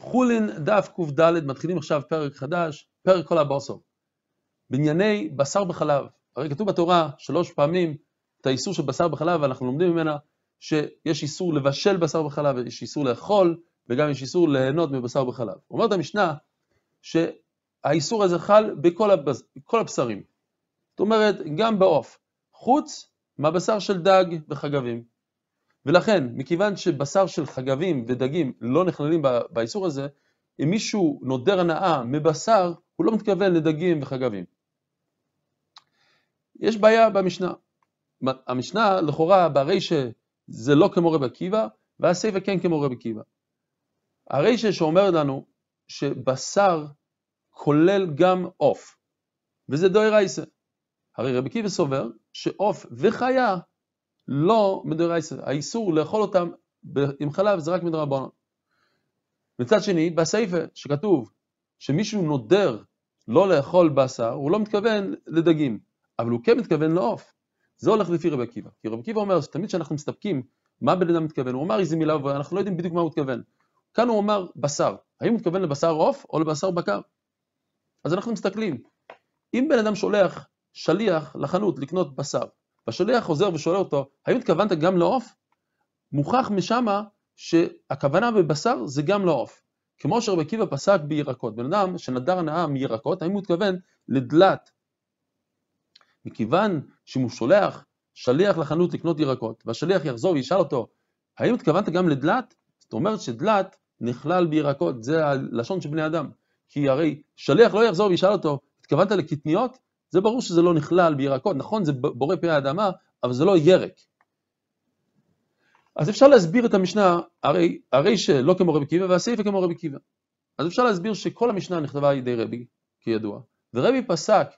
חולין דף קד, מתחילים עכשיו פרק חדש, פרק כל הבוסו. בענייני בשר בחלב, הרי כתוב בתורה שלוש פעמים את האיסור של בשר בחלב, ואנחנו לומדים ממנה שיש איסור לבשל בשר בחלב, יש איסור לאכול, וגם יש איסור ליהנות מבשר בחלב. אומרת המשנה שהאיסור הזה חל בכל, הבס... הבשרים. זאת אומרת, גם בעוף, חוץ מהבשר של דג וחגבים. ולכן, מכיוון שבשר של חגבים ודגים לא נכללים באיסור הזה, אם מישהו נודר הנאה מבשר, הוא לא מתכוון לדגים וחגבים. יש בעיה במשנה. המשנה לכאורה ברישה זה לא כמו רבי עקיבא, והסייפה כן כמו רבי עקיבא. הרישה שאומר לנו שבשר כולל גם עוף, וזה דוי רייסה. הרי רבי עקיבא סובר שעוף וחיה לא מדרייסה, האיסור לאכול אותם עם חלב זה רק מדרבנן. מצד שני, בסייפה שכתוב שמישהו נודר לא לאכול בשר, הוא לא מתכוון לדגים, אבל הוא כן מתכוון לעוף. זה הולך לפי רבי עקיבא. כי רבי עקיבא אומר שתמיד כשאנחנו מסתפקים מה בן אדם מתכוון, הוא אמר איזה מילה ואנחנו לא יודעים בדיוק מה הוא מתכוון. כאן הוא אמר בשר, האם הוא מתכוון לבשר עוף או לבשר בקר? אז אנחנו מסתכלים. אם בן אדם שולח שליח לחנות לקנות בשר, והשליח חוזר ושואל אותו, האם התכוונת גם לעוף? מוכח משמה שהכוונה בבשר זה גם לעוף. כמו שרבי עקיבא פסק בירקות, בן אדם שנדר הנאה מירקות, האם הוא התכוון לדלת? מכיוון שאם הוא שולח שליח לחנות לקנות ירקות, והשליח יחזור וישאל אותו, האם התכוונת גם לדלת? זאת אומרת שדלת נכלל בירקות, זה הלשון של בני אדם. כי הרי שליח לא יחזור וישאל אותו, התכוונת לקטניות? זה ברור שזה לא נכלל בירקות, נכון זה בורא פרי האדמה, אבל זה לא ירק. אז אפשר להסביר את המשנה, הרי, הרי שלא כמו רבי עקיבא והסעיפה כמו רבי עקיבא. אז אפשר להסביר שכל המשנה נכתבה על ידי רבי, כידוע, ורבי פסק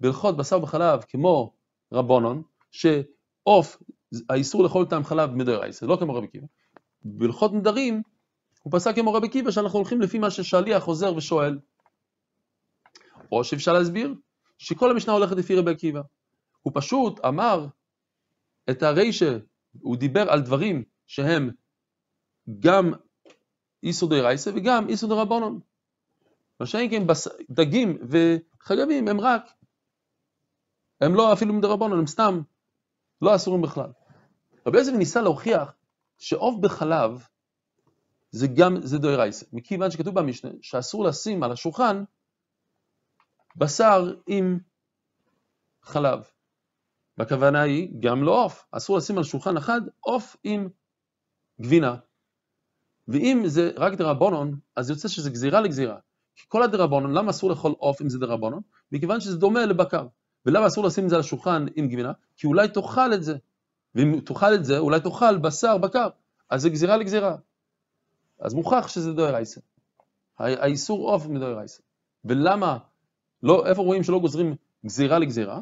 בהלכות בשר וחלב כמו רבונון, שעוף, האיסור לאכול טעם חלב מדרייסה, לא כמו רבי עקיבא. בהלכות נדרים, הוא פסק כמו רבי עקיבא שאנחנו הולכים לפי מה ששליח חוזר ושואל. או שאפשר להסביר שכל המשנה הולכת לפי רבי עקיבא. הוא פשוט אמר את הרישה, הוא דיבר על דברים שהם גם איסור דרייסה וגם איסור דרבנון. מה שאין כן דגים וחגבים הם רק, הם לא אפילו מדרבנון, הם סתם לא אסורים בכלל. רבי יוסף ניסה להוכיח שעוף בחלב זה גם, זה דוירייסה, מכיוון שכתוב במשנה שאסור לשים על השולחן בשר עם חלב. והכוונה היא גם לא עוף, אסור לשים על שולחן אחד עוף עם גבינה. ואם זה רק דרבנון, אז יוצא שזה גזירה לגזירה. כי כל הדרבנון, למה אסור לאכול עוף אם זה דרבנון? מכיוון שזה דומה לבקר. ולמה אסור לשים את זה על השולחן עם גבינה? כי אולי תאכל את זה. ואם תאכל את זה, אולי תאכל בשר בקר. אז זה גזירה לגזירה. אז מוכח שזה דוירייסה. האיסור עוף מדוירייסה. ולמה לא, איפה רואים שלא גוזרים גזירה לגזירה?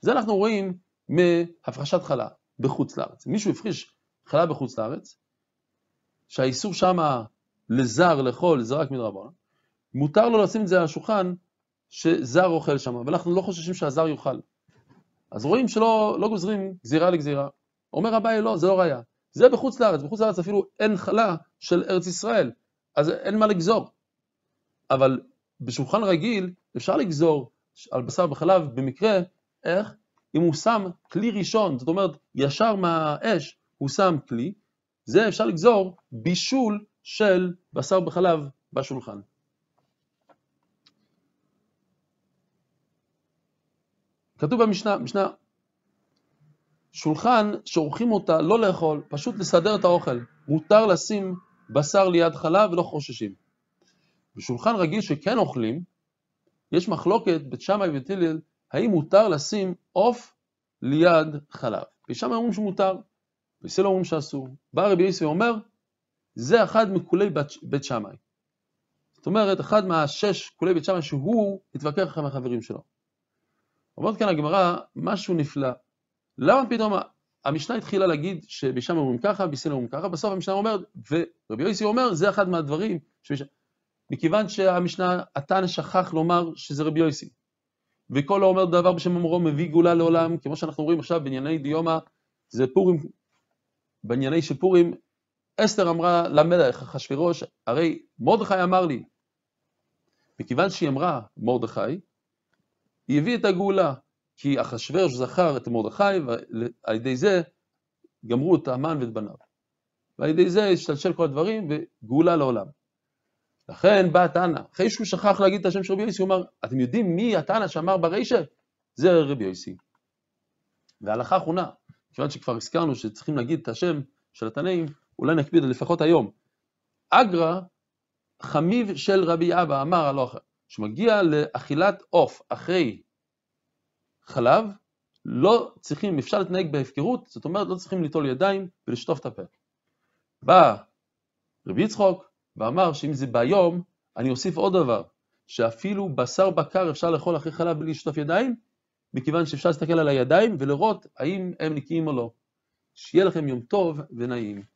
זה אנחנו רואים מהפרשת חלה בחוץ לארץ. מישהו הפריש חלה בחוץ לארץ, שהאיסור שמה לזר לאכול זה רק מדרבנן, מותר לו לשים את זה על השולחן שזר אוכל שם, ואנחנו לא חוששים שהזר יאכל. אז רואים שלא לא גוזרים גזירה לגזירה. אומר אביי, לא, זה לא ראייה. זה בחוץ לארץ, בחוץ לארץ אפילו אין חלה של ארץ ישראל, אז אין מה לגזור. אבל בשולחן רגיל אפשר לגזור על בשר בחלב במקרה, איך? אם הוא שם כלי ראשון, זאת אומרת ישר מהאש הוא שם כלי, זה אפשר לגזור בישול של בשר בחלב בשולחן. כתוב במשנה, משנה, שולחן שעורכים אותה לא לאכול, פשוט לסדר את האוכל. מותר לשים בשר ליד חלב ולא חוששים. בשולחן רגיל שכן אוכלים, יש מחלוקת בית שמאי ובית האם מותר לשים עוף ליד חלב. בית שמאי אומרים שמותר, בית הלל אומרים שאסור. בא רבי יוסי ואומר, זה אחד מכולי בית שמאי. זאת אומרת, אחד מהשש כולי בית שמאי שהוא התווכח עם החברים שלו. אומרת כאן הגמרא משהו נפלא. למה פתאום המשנה התחילה להגיד שבשם אומרים ככה, בסין אומרים ככה, בסוף המשנה אומרת, ורבי יוסי אומר, זה אחד מהדברים, שבשם... מכיוון שהמשנה, התנא שכח לומר שזה רבי יוסי. וכל לא אומר דבר בשם אומרו מביא גאולה לעולם, כמו שאנחנו רואים עכשיו בענייני דיומא, זה פורים, בענייני של פורים, אסתר אמרה למלך אחשוורוש, הרי מרדכי אמר לי, מכיוון שהיא אמרה מרדכי, היא הביאה את הגאולה, כי אחשוורוש זכר את מרדכי, ועל ידי זה גמרו את המן ואת בניו. ועל ידי זה השתלשל כל הדברים וגאולה לעולם. לכן בא התנא, אחרי שהוא שכח להגיד את השם של רבי יוסי, הוא אמר, אתם יודעים מי התנא שאמר ברישא? זה רבי יוסי. והלכה אחרונה, כיוון שכבר הזכרנו שצריכים להגיד את השם של התנאים, אולי נקפיד לפחות היום. אגרא, חמיב של רבי אבא, אמר הלוך, שמגיע לאכילת עוף אחרי חלב, לא צריכים, אפשר להתנהג בהפקרות, זאת אומרת לא צריכים ליטול ידיים ולשטוף את הפה. בא רבי יצחוק ואמר שאם זה ביום, אני אוסיף עוד דבר, שאפילו בשר בקר אפשר לאכול אחרי חלב בלי לשטוף ידיים, מכיוון שאפשר להסתכל על הידיים ולראות האם הם נקיים או לא. שיהיה לכם יום טוב ונעים.